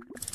you